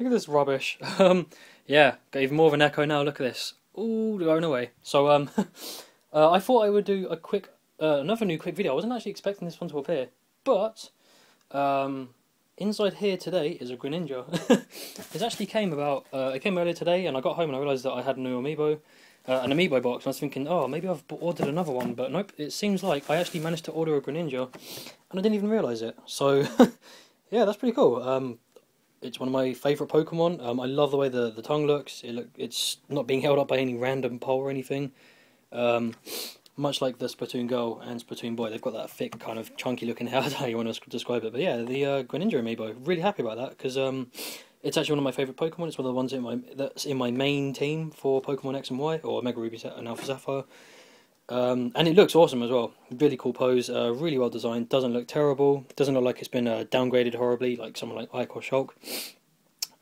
at this rubbish. Um, yeah, got even more of an echo now. Look at this. Ooh, going away. So um, uh, I thought I would do a quick, uh, another new quick video. I wasn't actually expecting this one to appear, but um, inside here today is a Greninja. this actually came about. Uh, it came earlier today, and I got home and I realised that I had a new amiibo. Uh, an amiibo box, and I was thinking, oh, maybe I've ordered another one, but nope. It seems like I actually managed to order a Greninja, and I didn't even realise it. So, yeah, that's pretty cool. Um, it's one of my favourite Pokemon. Um, I love the way the, the tongue looks. It look it's not being held up by any random pole or anything. Um, much like the Splatoon girl and Splatoon boy, they've got that thick, kind of chunky looking hair. how you want to describe it. But yeah, the uh, Greninja amiibo. Really happy about that because um, it's actually one of my favourite Pokemon. It's one of the ones in my that's in my main team for Pokemon X and Y or Omega Ruby and Alpha Sapphire. Um, and it looks awesome as well. Really cool pose, uh, really well designed. Doesn't look terrible. Doesn't look like it's been uh, downgraded horribly, like someone like Ike or Shulk.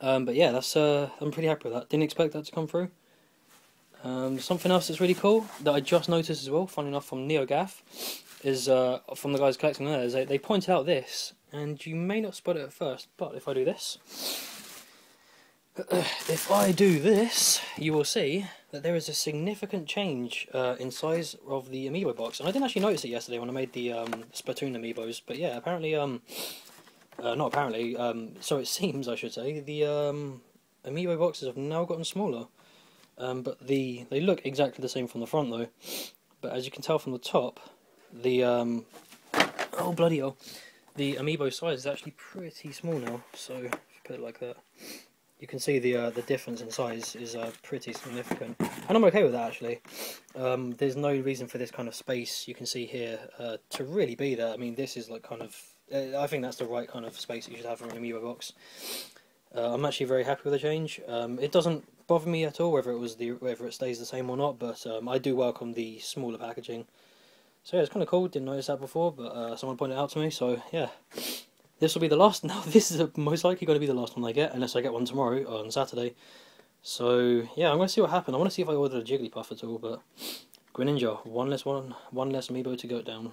Um, but yeah, that's uh, I'm pretty happy with that. Didn't expect that to come through. Um, something else that's really cool that I just noticed as well, funny enough from NeoGaf, is uh, from the guys collecting there. Is they, they pointed out this, and you may not spot it at first, but if I do this, if I do this, you will see that there is a significant change uh, in size of the amiibo box. And I didn't actually notice it yesterday when I made the um, Splatoon amiibos, but yeah, apparently, um, uh, not apparently, um, so it seems, I should say, the um, amiibo boxes have now gotten smaller. Um, but the they look exactly the same from the front though. But as you can tell from the top, the um, oh bloody hell, the amiibo size is actually pretty small now. So if you put it like that you can see the uh, the difference in size is uh, pretty significant, and I'm okay with that actually. Um, there's no reason for this kind of space you can see here uh, to really be there. I mean, this is like kind of uh, I think that's the right kind of space you should have for an amiibo box. Uh, I'm actually very happy with the change. Um, it doesn't bother me at all whether it was the whether it stays the same or not, but um, I do welcome the smaller packaging. So yeah, it's kind of cool. Didn't notice that before, but uh, someone pointed it out to me. So yeah. This will be the last. Now, this is most likely going to be the last one I get, unless I get one tomorrow or on Saturday. So yeah, I'm going to see what happens. I want to see if I ordered a Jigglypuff at all, but Greninja, one less one, one less amiibo to go down.